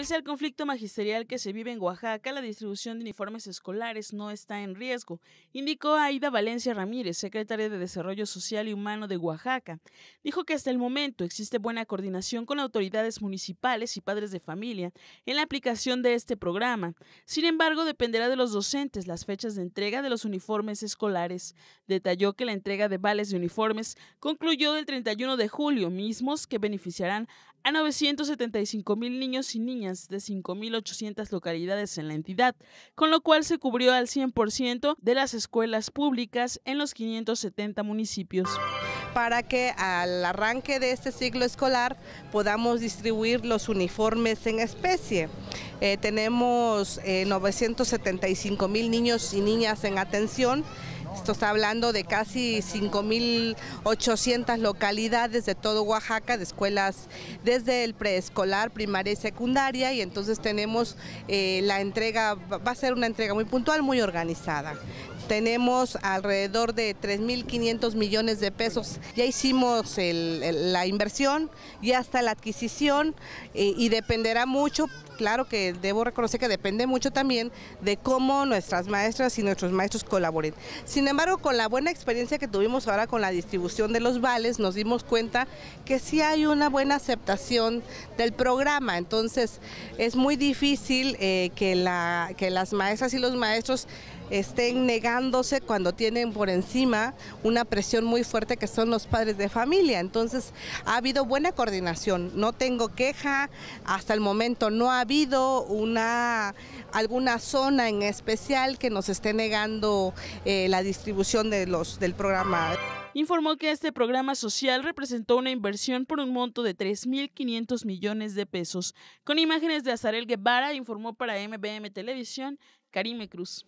Pese al conflicto magisterial que se vive en Oaxaca, la distribución de uniformes escolares no está en riesgo, indicó Aida Valencia Ramírez, secretaria de Desarrollo Social y Humano de Oaxaca. Dijo que hasta el momento existe buena coordinación con autoridades municipales y padres de familia en la aplicación de este programa. Sin embargo, dependerá de los docentes las fechas de entrega de los uniformes escolares. Detalló que la entrega de vales de uniformes concluyó el 31 de julio, mismos que beneficiarán a 975 mil niños y niñas de 5.800 localidades en la entidad, con lo cual se cubrió al 100% de las escuelas públicas en los 570 municipios para que al arranque de este ciclo escolar podamos distribuir los uniformes en especie. Eh, tenemos 975 eh, mil niños y niñas en atención esto está hablando de casi 5.800 localidades de todo Oaxaca, de escuelas desde el preescolar, primaria y secundaria, y entonces tenemos eh, la entrega, va a ser una entrega muy puntual, muy organizada tenemos alrededor de 3.500 millones de pesos. Ya hicimos la inversión, ya está la adquisición eh, y dependerá mucho, claro que debo reconocer que depende mucho también de cómo nuestras maestras y nuestros maestros colaboren. Sin embargo, con la buena experiencia que tuvimos ahora con la distribución de los vales, nos dimos cuenta que sí hay una buena aceptación del programa. Entonces, es muy difícil eh, que, la, que las maestras y los maestros estén negándose cuando tienen por encima una presión muy fuerte que son los padres de familia. Entonces ha habido buena coordinación, no tengo queja, hasta el momento no ha habido una alguna zona en especial que nos esté negando eh, la distribución de los del programa informó que este programa social representó una inversión por un monto de 3.500 millones de pesos. Con imágenes de Azarel Guevara, informó para MBM Televisión Karime Cruz.